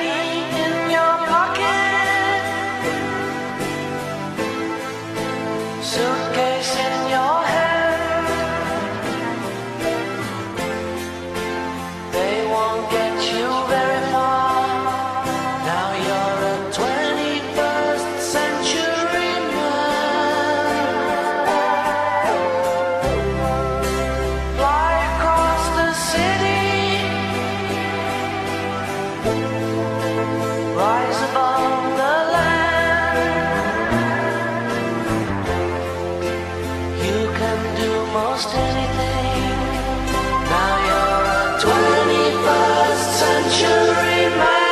in your So almost anything. Now you're a 21st century man.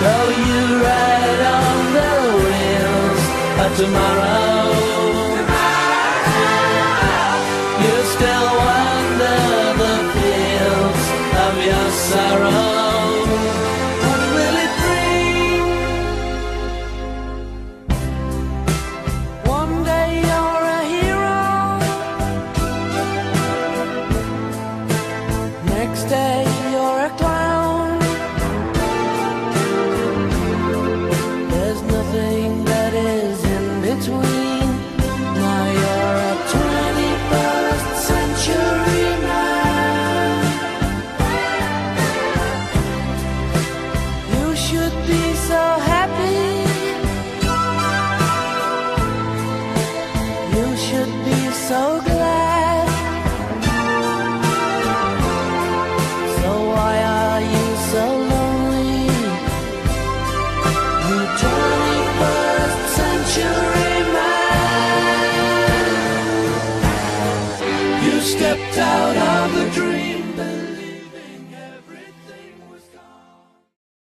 Though you ride on the wheels of tomorrow, Next day you're a clown. There's nothing that is in between. Now you're a 21st century man. You should be so happy. You should be so glad. Stepped out of the dream?